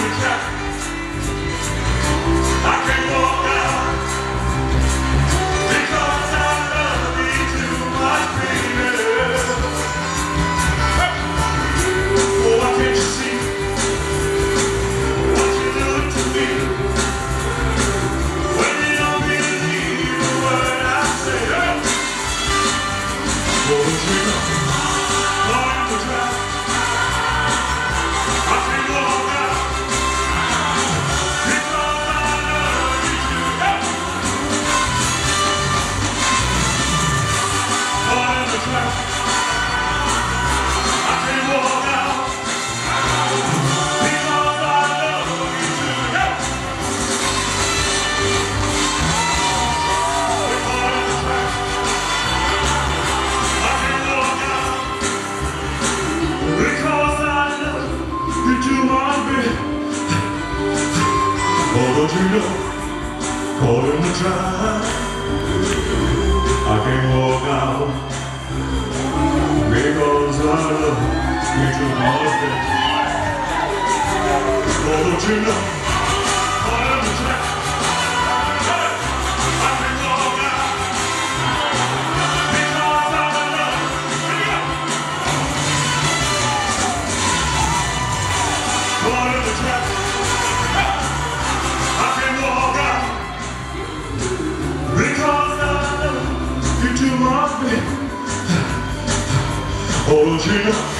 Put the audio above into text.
Jack. Cold don't you know? Caught in the trap. I can't walk out. Because I love you too much. Cold don't you know? Too. Oh, you?